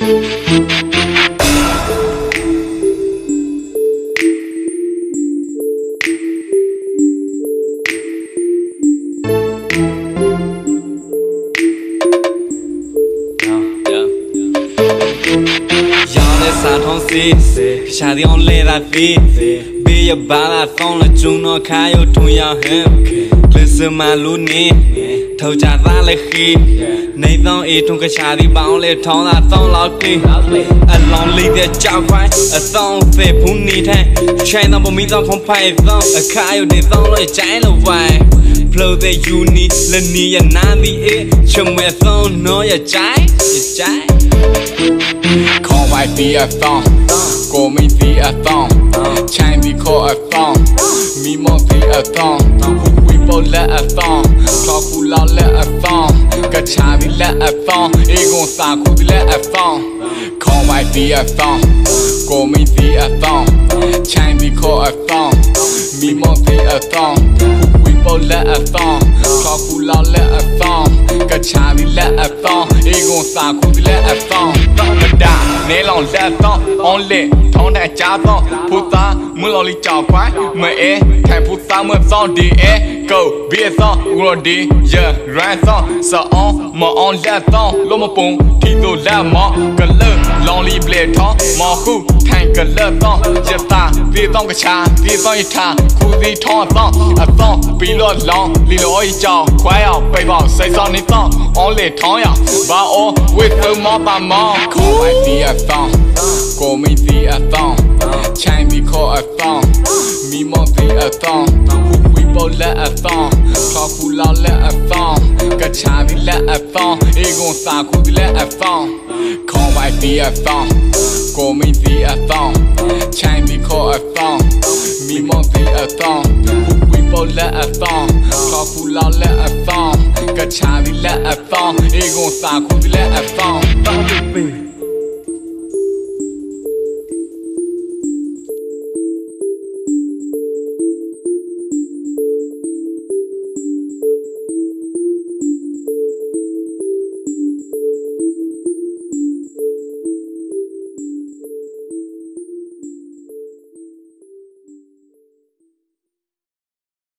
ရောင်းတဲ့စာထုံးစီရှာဒီအောင်လဲတာသီးဘေးရပါလာကောင်းလကျုံတော့ခါရုံထုံရဟမ်လစ်စမလူနေ ထောက်ကြသားလက်ခီနေတော့အေထုံကရှာဒီပေါင်းလဲထောင်းတာတောင်းလောက်တီအလောင်းလေးတဲ့ကြောက်ခွိုင်းအသောင်းဖေဘူးနေထိုင်ချိုင်းတော့မမီတော့ခွန်ဖိုင်သောအခါရုံဒီသောင်းလို့ချိုင်းလို့ဝိုင်း Flow the uni le ni ya na di e chumwe thon no ya chai ya chai ခေါ်ဝိုက်ပြီးအသောင်းကိုမိပြီးအသောင်းချိုင်းပြီးခေါ်အသောင်းမိမောပြီးအသောင်း ဝီပေါ်လက်အသောင်းခေါ်ကူလောက်လက်အသောင်းကချာပြီးလက်အသောင်းအေကွန်စာကူပြီးလက်အသောင်းခေါ်ဝိုက်ပြီးအသောင်းကိုမိပြီးအသောင်းချိုင်းပြီးခေါ်အသောင်းမိမောပြီးအသောင်းဝီပေါ်လက်အသောင်းခေါ်ကူလောက်လက်အသောင်းကချာပြီးလက်အသောင်းအေကွန်စာကူပြီးလက်အသောင်း တော့မတာနေလောင်လက်သောင်း on lit ထောင်းတဲ့ကြားသောင်းဖူသားမွလော်လီကြောက်ခွိုင်းမအဲထိုင်ဖူသားမသောင်းဒီအဲ go ဘီသောင်းဝရဒီ yeah right သောင်းစအောင်မ on လက်သောင်းလုံးမပုံထီတို့လက်မော့ကလလောင်လီဘလက်ထောင်းမခုထိုင်ကလသောင်းရတာဒီသောင်းကချာဒီသောင်းရထားခူစီထောင်းသောင်းအသောင်းဘီလော့လောင်းလီလော်ဤကြောက်ခွိုင်းအောင်ပိတ်ပေါစိတ်ဆောင်နေသောင်း on lit ထောင်းရဘာအော with the မောပါမောခိုးဝိုက်ဒီအသောင်းကိုမိဒီအသောင်းချိုင်းပြီးခေါ်အသောင်းမိမောဒီအသောင်းဝီပေါ်လက်အသောင်းခေါ်ကူလောက်လက်အသောင်းကချာဒီလက်အသောင်းအေကွန်စာကူဒီလက်အသောင်းခေါ်ဝိုက်ဒီအသောင်းကိုမိဒီအသောင်းချိုင်းပြီးခေါ်အသောင်းမိမောဒီအသောင်းဝီပေါ်လက်အသောင်းခေါ်ကူလောက်လက်အသောင်းက ချာဒီလက်အသောင်းအေကွန်စာကူဒီလက်အသောင်း Bang, bang.